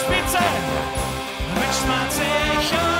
Spitze. Wünscht man sich